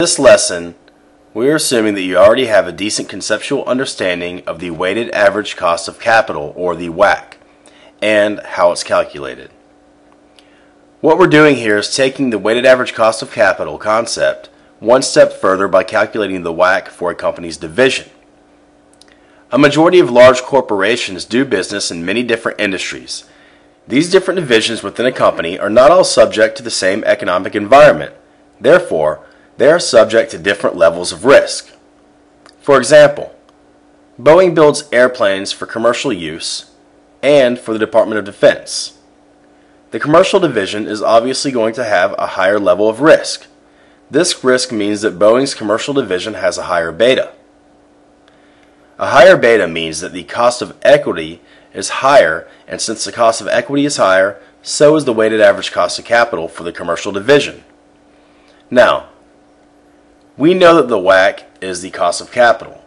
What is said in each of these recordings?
this lesson, we are assuming that you already have a decent conceptual understanding of the weighted average cost of capital, or the WACC, and how it's calculated. What we're doing here is taking the weighted average cost of capital concept one step further by calculating the WACC for a company's division. A majority of large corporations do business in many different industries. These different divisions within a company are not all subject to the same economic environment. Therefore, they are subject to different levels of risk. For example, Boeing builds airplanes for commercial use and for the Department of Defense. The commercial division is obviously going to have a higher level of risk. This risk means that Boeing's commercial division has a higher beta. A higher beta means that the cost of equity is higher, and since the cost of equity is higher, so is the weighted average cost of capital for the commercial division. Now, we know that the WACC is the cost of capital,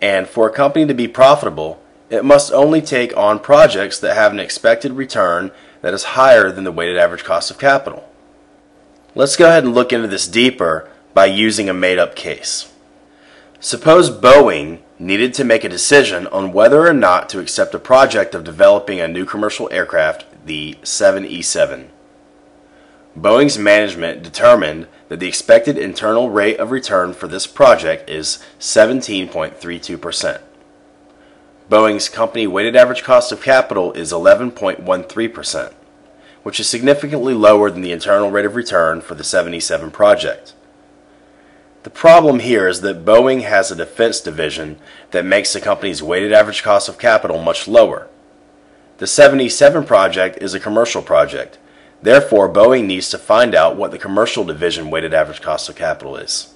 and for a company to be profitable, it must only take on projects that have an expected return that is higher than the weighted average cost of capital. Let's go ahead and look into this deeper by using a made up case. Suppose Boeing needed to make a decision on whether or not to accept a project of developing a new commercial aircraft, the 7E7. Boeing's management determined that the expected internal rate of return for this project is 17.32%. Boeing's company weighted average cost of capital is 11.13%, which is significantly lower than the internal rate of return for the 7E7 project. The problem here is that Boeing has a defense division that makes the company's weighted average cost of capital much lower. The 7E7 project is a commercial project. Therefore, Boeing needs to find out what the commercial division weighted average cost of capital is.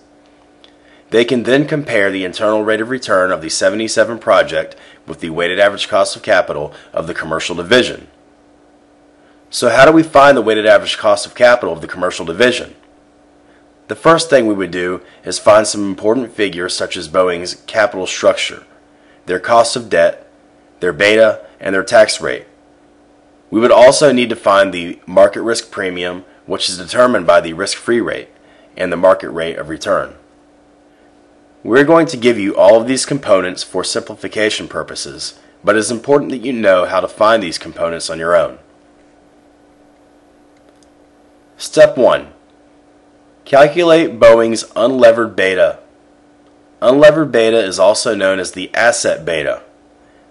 They can then compare the internal rate of return of the 7E7 project with the weighted average cost of capital of the commercial division. So, how do we find the weighted average cost of capital of the commercial division? The first thing we would do is find some important figures such as Boeing's capital structure, their cost of debt, their beta, and their tax rate. We would also need to find the market risk premium, which is determined by the risk free rate, and the market rate of return. We're going to give you all of these components for simplification purposes, but it is important that you know how to find these components on your own. Step 1 Calculate Boeing's unlevered beta. Unlevered beta is also known as the asset beta.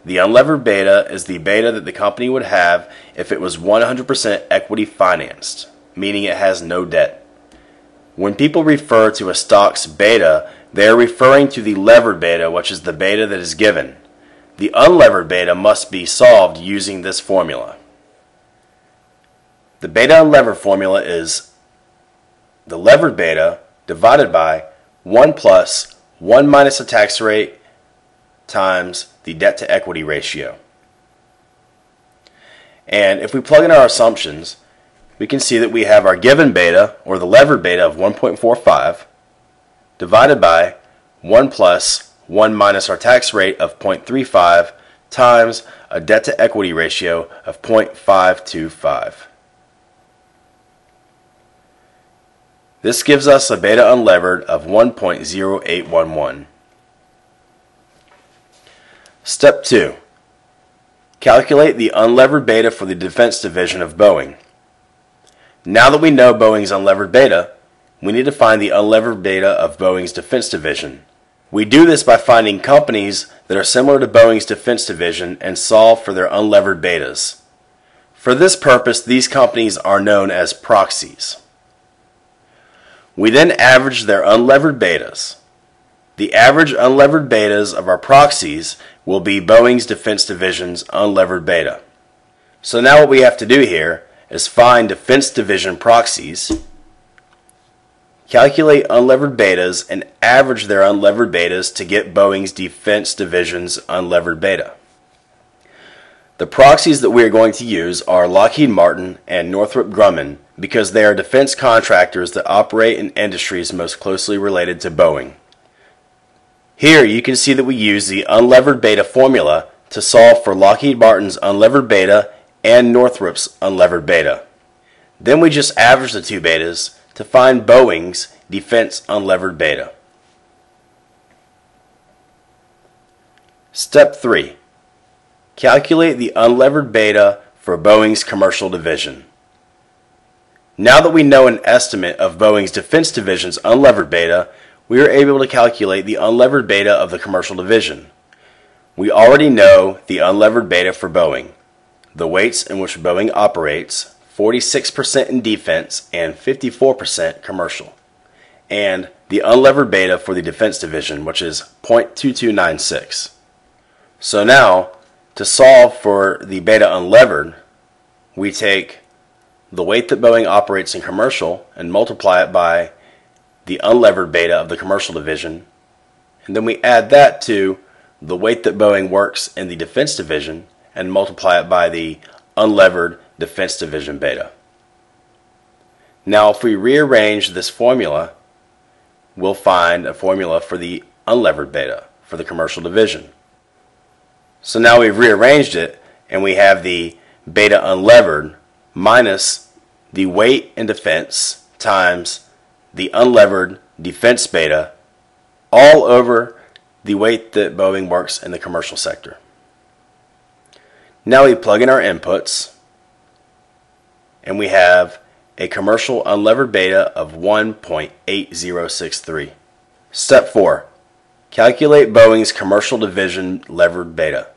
The unlevered beta is the beta that the company would have if it was 100% equity financed, meaning it has no debt. When people refer to a stock's beta, they are referring to the levered beta, which is the beta that is given. The unlevered beta must be solved using this formula. The beta unlevered formula is the levered beta divided by 1 plus 1 minus the tax rate times the debt to equity ratio. And if we plug in our assumptions, we can see that we have our given beta, or the levered beta of 1.45, divided by 1 plus 1 minus our tax rate of 0.35 times a debt to equity ratio of 0.525. This gives us a beta unlevered of 1.0811. Step 2. Calculate the unlevered beta for the defense division of Boeing. Now that we know Boeing's unlevered beta, we need to find the unlevered beta of Boeing's defense division. We do this by finding companies that are similar to Boeing's defense division and solve for their unlevered betas. For this purpose, these companies are known as proxies. We then average their unlevered betas. The average unlevered betas of our proxies will be Boeing's Defense Division's unlevered beta. So now what we have to do here is find Defense Division proxies, calculate unlevered betas, and average their unlevered betas to get Boeing's Defense Division's unlevered beta. The proxies that we are going to use are Lockheed Martin and Northrop Grumman because they are defense contractors that operate in industries most closely related to Boeing. Here you can see that we use the unlevered beta formula to solve for Lockheed Martin's unlevered beta and Northrop's unlevered beta. Then we just average the two betas to find Boeing's defense unlevered beta. Step 3. Calculate the unlevered beta for Boeing's commercial division. Now that we know an estimate of Boeing's defense division's unlevered beta, we are able to calculate the unlevered beta of the commercial division. We already know the unlevered beta for Boeing, the weights in which Boeing operates, 46% in defense and 54% commercial, and the unlevered beta for the defense division, which is 0.2296. So now, to solve for the beta unlevered, we take the weight that Boeing operates in commercial and multiply it by the unlevered beta of the commercial division, and then we add that to the weight that Boeing works in the defense division and multiply it by the unlevered defense division beta. Now, if we rearrange this formula, we'll find a formula for the unlevered beta for the commercial division. So now we've rearranged it and we have the beta unlevered minus the weight in defense times the unlevered defense beta all over the weight that Boeing works in the commercial sector. Now we plug in our inputs and we have a commercial unlevered beta of 1.8063. Step 4. Calculate Boeing's commercial division levered beta.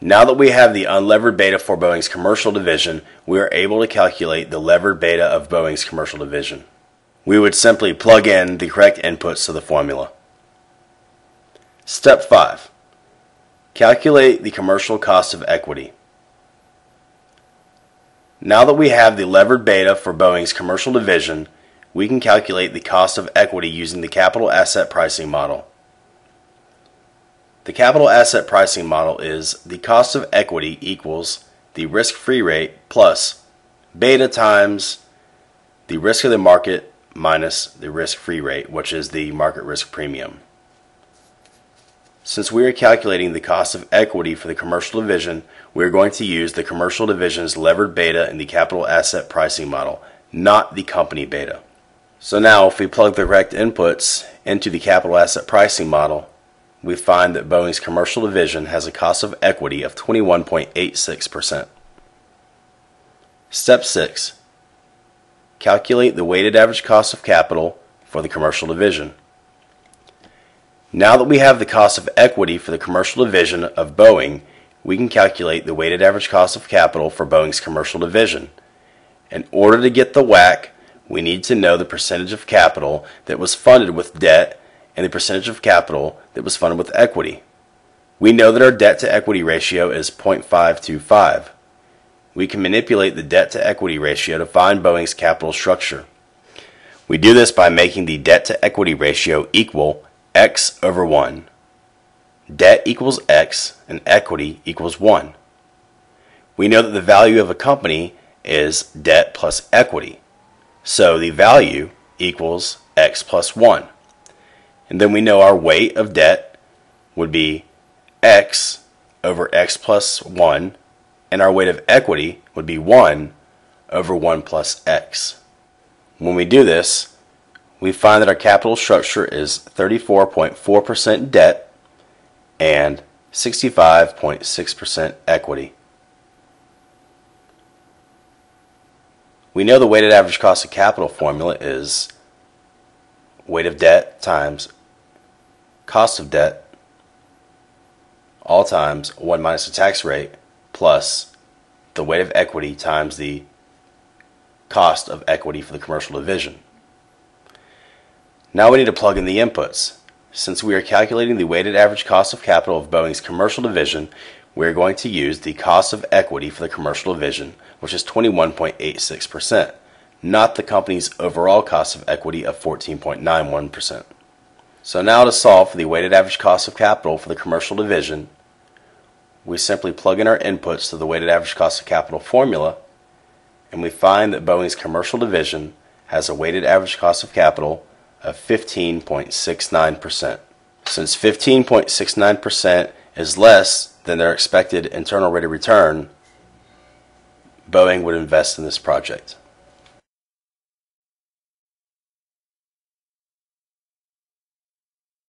Now that we have the unlevered beta for Boeing's commercial division, we are able to calculate the levered beta of Boeing's commercial division. We would simply plug in the correct inputs to the formula. Step 5. Calculate the commercial cost of equity. Now that we have the levered beta for Boeing's commercial division, we can calculate the cost of equity using the capital asset pricing model. The capital asset pricing model is the cost of equity equals the risk-free rate plus beta times the risk of the market minus the risk-free rate, which is the market risk premium. Since we are calculating the cost of equity for the commercial division, we are going to use the commercial division's levered beta in the capital asset pricing model, not the company beta. So now if we plug the correct inputs into the capital asset pricing model, we find that Boeing's commercial division has a cost of equity of 21.86%. Step 6. Calculate the weighted average cost of capital for the commercial division. Now that we have the cost of equity for the commercial division of Boeing, we can calculate the weighted average cost of capital for Boeing's commercial division. In order to get the WACC, we need to know the percentage of capital that was funded with debt and the percentage of capital that was funded with equity. We know that our debt to equity ratio is 0.525. We can manipulate the debt to equity ratio to find Boeing's capital structure. We do this by making the debt to equity ratio equal x over 1. Debt equals x and equity equals 1. We know that the value of a company is debt plus equity. So the value equals x plus 1. And then we know our weight of debt would be x over x plus 1, and our weight of equity would be 1 over 1 plus x. When we do this, we find that our capital structure is 34.4% debt and 65.6% equity. We know the weighted average cost of capital formula is weight of debt times cost of debt all times 1 minus the tax rate plus the weight of equity times the cost of equity for the commercial division. Now we need to plug in the inputs. Since we are calculating the weighted average cost of capital of Boeing's commercial division, we are going to use the cost of equity for the commercial division, which is 21.86%, not the company's overall cost of equity of 14.91%. So now to solve for the weighted average cost of capital for the commercial division, we simply plug in our inputs to the weighted average cost of capital formula, and we find that Boeing's commercial division has a weighted average cost of capital of 15.69%. Since 15.69% is less than their expected internal rate of return, Boeing would invest in this project.